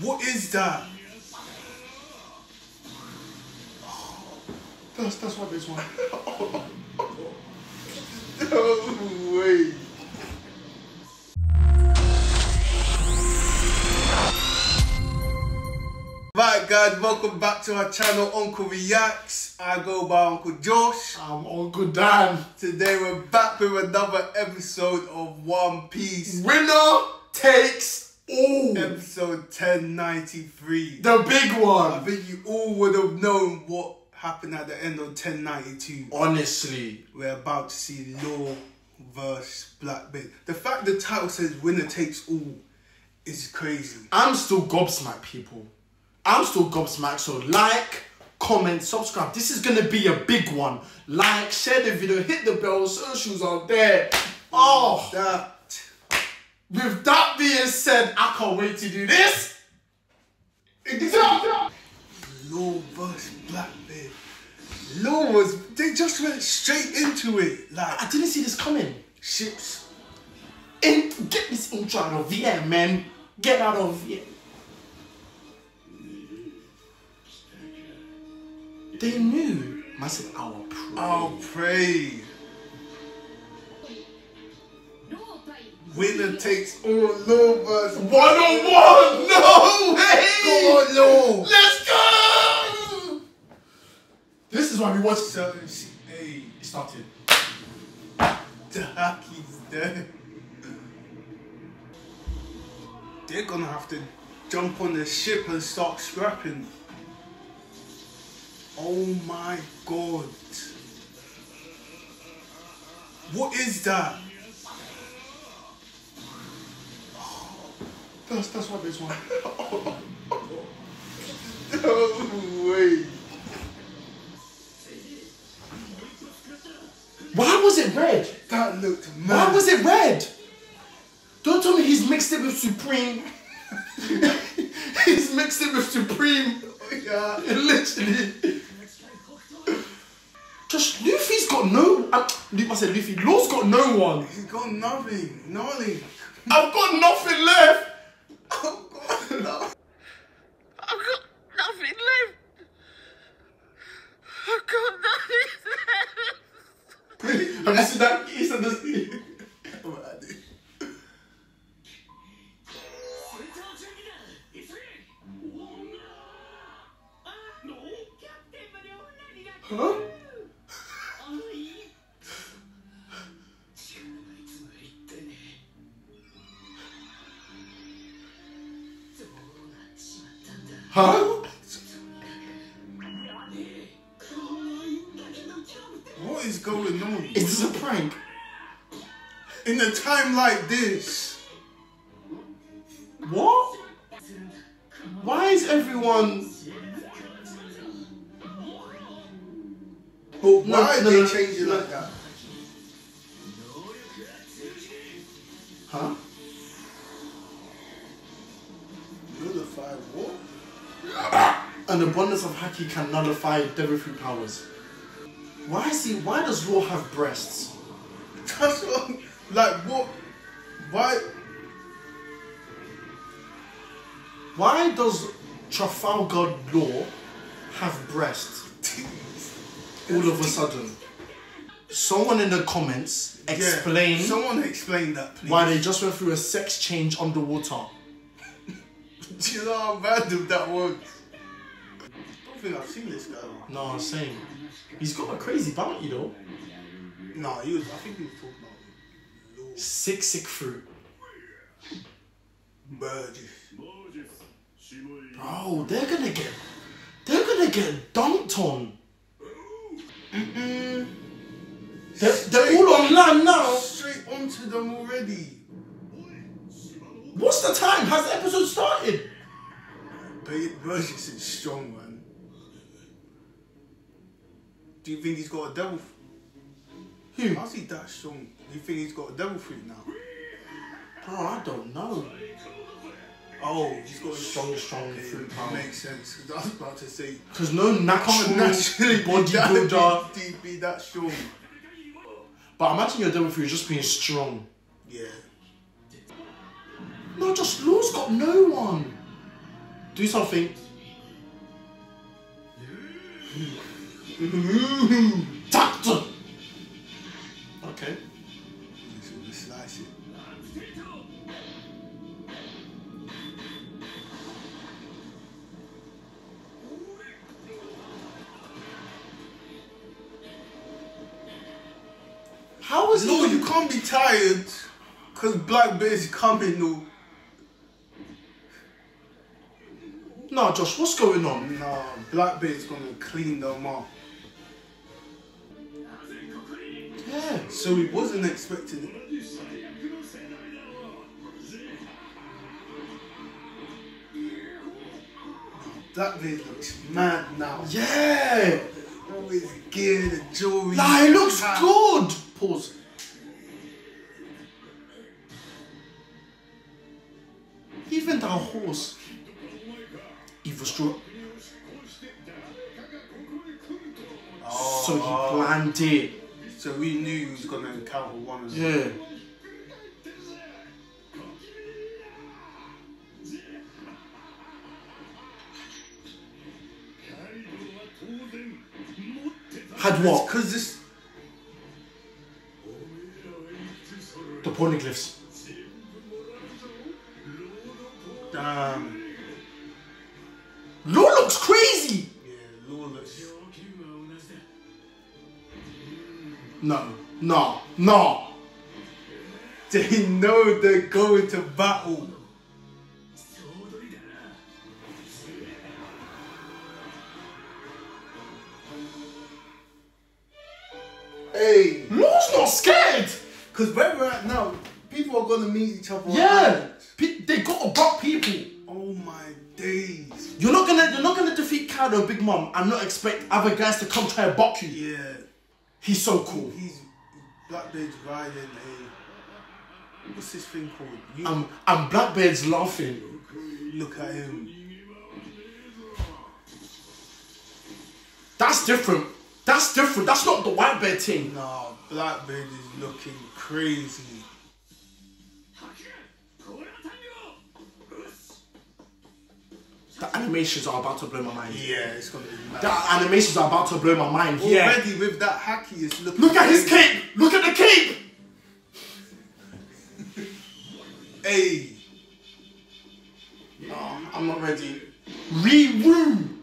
What is that? That's that's what this one. No way. Right guys, welcome back to our channel Uncle Reacts. I go by Uncle Josh. I'm Uncle Dan. Today we're back with another episode of One Piece. Winner takes all. Episode 1093. The big one. I think you all would have known what happened at the end of 1092. Honestly, We're about to see Law versus Black Blackbeard. The fact the title says winner takes all is crazy. I'm still gobsmacked, people. I'm still gobsmacked. So like, comment, subscribe. This is gonna be a big one. Like, share the video, hit the bell. Socials are there. Oh, That with that being said, I can't wait to do this. Law versus Blackbeard. Law was they just went straight into it. Like I didn't see this coming. ships. In, get this intro out of here, man. Get out of here. They knew. I said, our pro. I'll pray. Winner takes all Law versus One on one! No way! Go on, Law. Let's go! This is why we watch. So hey, It started. the haki's there. They're gonna have to jump on the ship and start scrapping. Oh my god. What is that? That's, that's what this one. Oh no way. Why was it red? That looked mad. Why was it red? Don't tell me he's mixed it with Supreme. he's mixed it with Supreme. Yeah. Literally. Just Luffy's got no. Uh, I, I said Luffy. Law's got no one. He's got nothing. Nothing. I've got nothing left. Oh god, no. I've got nothing left. I've got nothing left. Have you seen that? He said. Huh? Huh? What is going on? Is this a prank? A time like this, What? Why is everyone? but why no, they no, change it no. like that? Huh? Nullify what? An abundance of haki can nullify devil fruit powers. Why is he? Why does Law have breasts? That's what, like what? Why? Why does Trafalgar Law have breasts all of a sudden? Someone in the comments Yeah, explain Someone explain that, please. why they just went through a sex change underwater. Do you know how random that was? I don't think I've seen this guy. No, same. He's got a crazy bounty though. No, he was. I think he was talking Sick, sick fruit. Burgess. Bro, they're gonna get, they're gonna get dunked on. They're, they're all on land now. Straight onto them already. What's the time? Has the episode started? But Burgess is strong, man. Do you think he's got a devil? Who? How's he that strong? You think he's got a devil fruit now? Bro, I don't know. Oh, he's got a Strong, strong Okay, fruit power. Makes sense. 'cause I was about to say, Because no natural naturally bodybuilder. be, be that strong. But imagine your devil fruit just being strong. Yeah. No, just Law's got no one. Do something. Doctor. Okay. How is No, you can't be tired because Blackbeard's coming, no. No, Josh, what's going on? Nah, Blackbeard's gonna clean them up. Yeah. So he wasn't expecting it. Bear looks mad now. Yeah. All his gear, the jewelry. Nah, it looks good. Pause. Even that horse. Evil straw. Oh, So he oh. planned it. So we knew he was gonna encounter one them. Yeah. Had what? Because this. Poneglyphs. Damn. Law looks crazy. Yeah, lawless. No, no, no. They know they're going to battle. Because where we're at now, people are gonna meet each other. Yeah. Pe- they got to buck people. Oh my days. You're not gonna you're not gonna defeat Kaido Big Mom and not expect other guys to come try and buck you. Yeah. He's so cool. He's Blackbeard's riding a. What's this thing called? You And, and Blackbeard's laughing. look at him. That's different. That's different. That's not the white bear thing. Nah, Blackbeard is looking crazy. The animations are about to blow my mind. Yeah, it's gonna be mad. The animations are about to blow my mind. Yeah. Already with that haki, it's looking. Look at his cape. Look at the cape. Hey, No, I'm not ready. Re-woo.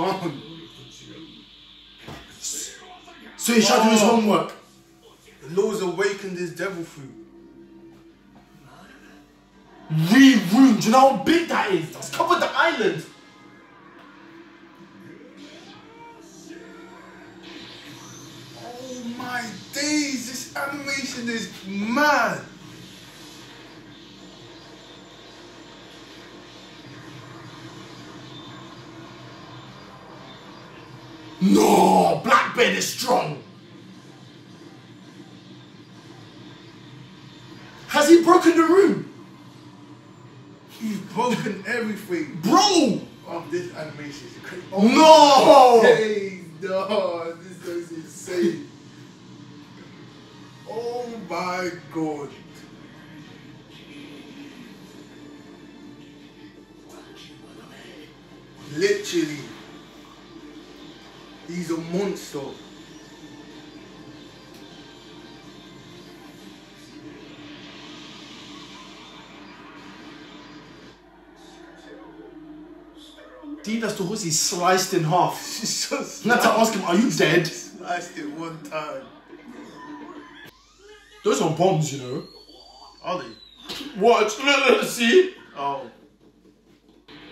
Gone. So he tried to do his Oh. homework. The Law's awakened his devil fruit. Re-woo. Do you know how big that is? That's covered the island. Oh my days, this animation is mad. No, Blackbeard is strong. Has he broken the room? He's broken everything. Bro! Oh, this animation is crazy. No! Hey, no, this is insane. Oh my god. Literally. He's a monster. Dean as to horse he's sliced in half. Not to ask him, are you dead? sliced it one time. Those are bombs, you know. Are they? Watch, look, see? Oh.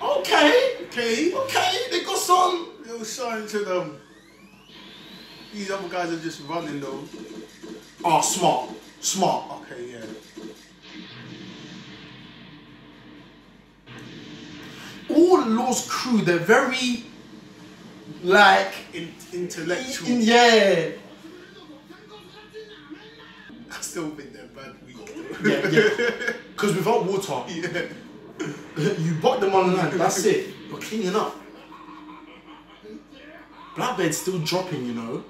Okay, Okay. okay, they got some. Little sign to them. These other guys are just running though. Oh, smart, smart. Okay, yeah. All Law's crew, they're very Like, in, intellectual. in- yeah. I still think they're bad week. Yeah, yeah. Because without water, yeah. you bought them on land, that's it. You're cleaning up. Blackbeard's still dropping, you know.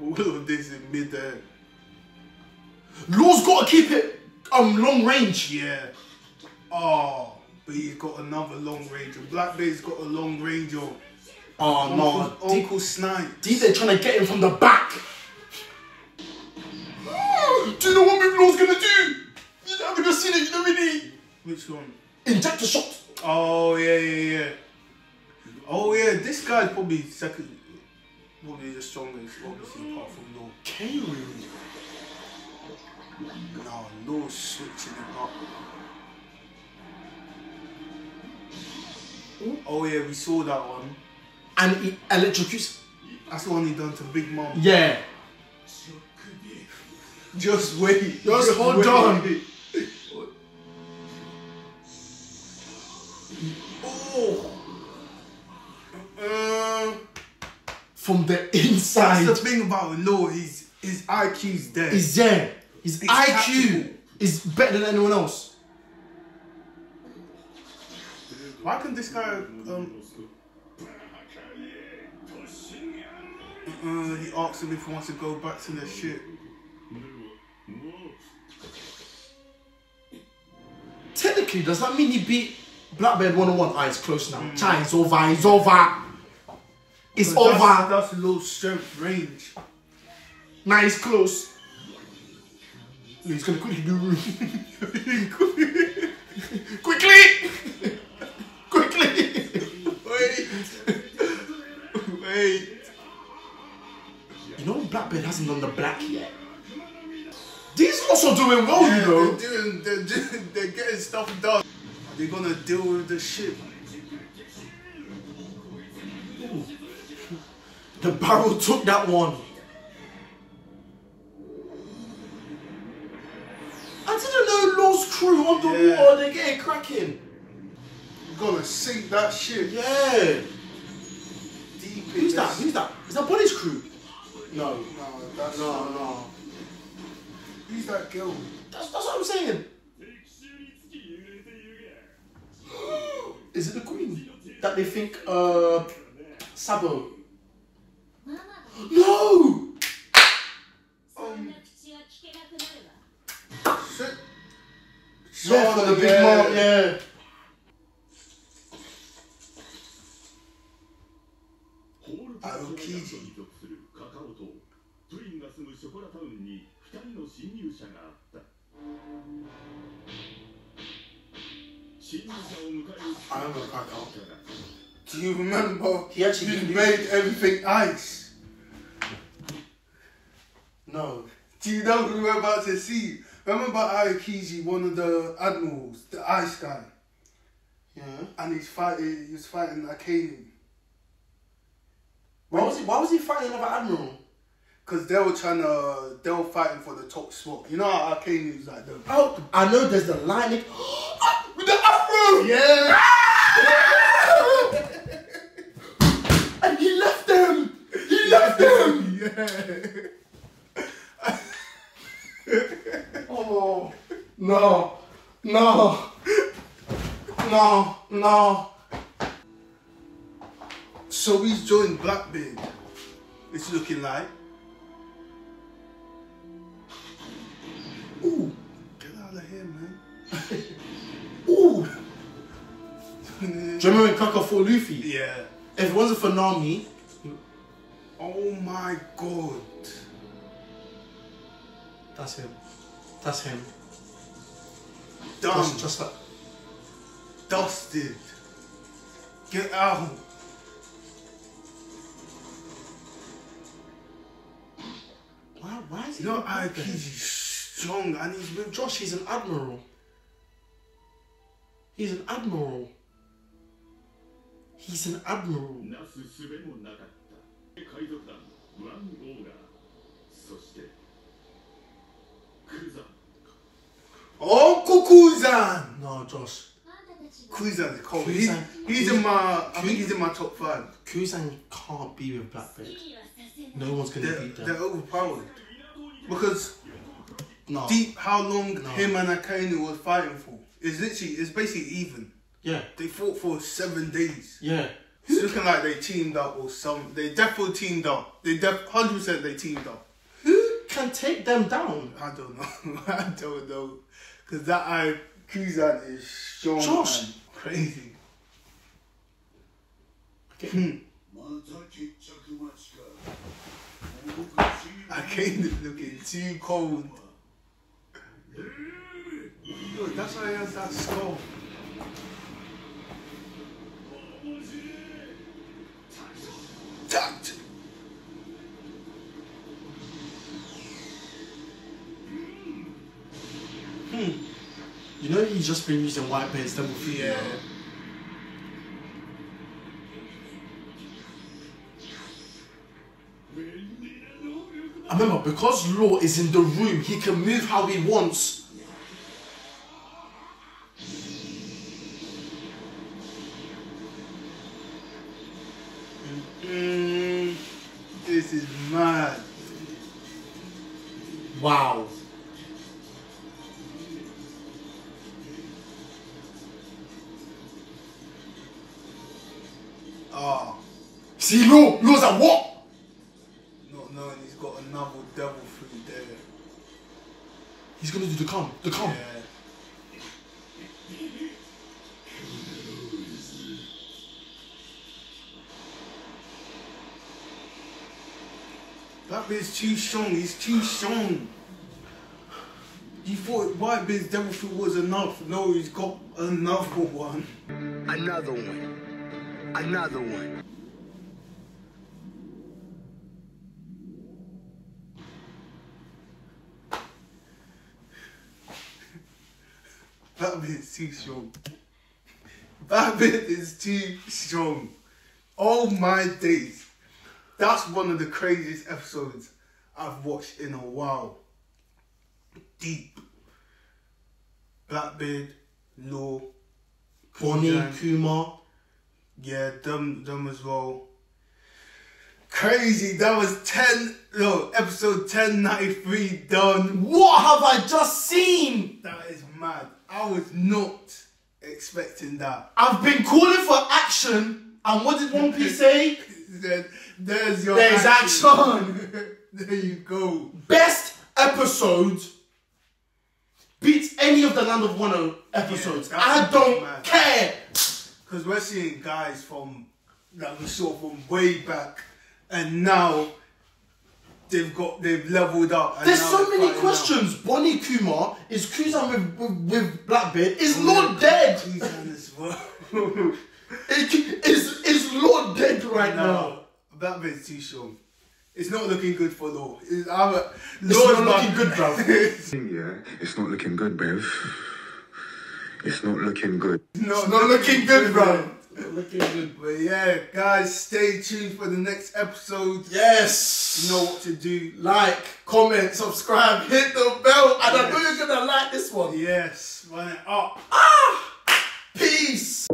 All of this in mid air. Law's got to keep it um long range. Yeah. Oh, but he's got another long range. And Blackbeard's got a long range of Oh no, Uncle, deep, Uncle Snipe. deep they're trying to get him from the back. Do you know what move Law's gonna do? You haven't just seen it, you know already. Which one? Inject the shot. Oh yeah, yeah, yeah. Oh yeah, this guy's probably second, probably the strongest, obviously mm. apart from Law. Kayru. No, Law's switching it up. Oh yeah, we saw that one. And he electrocutes. That's the one he done to Big Mom. Yeah. Just wait. Just hold wait. on. Oh. From the inside. that's the thing about Law. His his IQ's there. Is yeah. His It's IQ tactical. is better than anyone else. Why can this guy um? Uh, he asks him if he wants to go back to the ship. Technically, does that mean he beat Blackbeard 101? Ah, it's close now. Chai, it's over. It's over. It's over. That's, little strength range. Now it's close. He's gonna quickly do quickly! quickly! Wait. Wait. You know Blackbeard hasn't done the black yet. These also doing well, Yeah, you know. they're doing, they're doing, they're getting stuff done. They're they gonna deal with the ship? The barrel took that one. I didn't know Law's crew on the Yeah. water, they're getting cracking. You're gonna sink that ship Yeah. deep Who's that? Who's that? Is that Bonney's crew? No. No, that's No, no. Who's that girl? That's, that's what I'm saying. Is it the queen? That they think, uh, Sabo. No! Um, shit. Yeah, for the big yeah. mom, yeah. Aokiji. 属するカカオ島プリンが住むショコラタウンに2人の侵入者があった侵入者を迎える I remember Krakow. Do you remember? He actually he did made everything ice. Do you know who we're about to see? Remember Aokiji, one of the admirals, the ice guy, Yeah. and he's fighting. He's fighting Akainu Why was he, why was he fighting another admiral? because they were trying to. They were fighting for the top spot. You know how Akainu's like the. Oh, I know there's the lightning. With the afro! Yeah. And he left them! He left them! yeah. No, no, no, no. So he's joined Blackbeard. It's looking like. Ooh, get out of here, man. Ooh. Do you remember when Kaka fought Luffy? Yeah. If it wasn't for Nami, Oh my god. that's him. That's him. Done. Just, just like. Dusted. Get out. Why, why is he No, I with Blackbeard? Strong and he's with Josh, he's an admiral. He's an admiral. He's an admiral. Uncle Kuzan. No, Josh. Kuzan is cold. He's, he's in my. I think he's in my top five. Kuzan can't be with Blackbeard. No one's gonna they're, beat them. They're overpowered. Because no. deep, how long no. him and Akainu was fighting for is literally it's basically even. Yeah. They fought for seven days. Yeah. It's looking like they teamed up or some. They definitely teamed up. They def hundred percent they teamed up. Can take them down? I don't know. I don't know. Cause that I Kuzan is strong Josh. and crazy. Okay. Akainu is looking too cold. That's why he has that skull. Tact. You know he's just been using Whitebeard's double feet. Yeah. I remember because Law is in the room, he can move how he wants. See Law, Law's like what? not knowing he's got another devil fruit there. He's gonna do the come, the come. Yeah. That bit's too strong. He's too strong. You thought Whitebeard's devil fruit was enough. No, he's got another one. Another one. Another one. That bit's too strong. That bit is too strong. Oh my days. That's one of the craziest episodes I've watched in a while. Deep. Blackbeard, Law, Bonney. Kuma. Yeah, them them as well. Crazy. That was ten. No, episode 1093 done. What have I just seen? That is mad. I was not expecting that. I've been calling for action, and what did One Piece say? There- there's your There's Action. there you go. Best episode beats any of the Land of Wano episodes. Yeah, I don't mad. care. Because we're seeing guys from that we saw from way back, and now they've got they've leveled up. And There's so many fighting questions. Bonney Kuma is Kuzan with, with, with Blackbeard. Is out. Law dead? Kuzan as well. Is is Law dead right now? no, that bit's too strong. It's not looking good for Law. It's, I'm a, It's Law's not looking good, bro. Yeah, it's not looking good, Bev. It's not looking good. No, It's not looking good, bro. Looking good. But yeah, guys, stay tuned for the next episode. Yes. You know what to do. Like, comment, subscribe, hit the bell, and I know you're gonna like this one. Yes, run it up. Ah! Peace.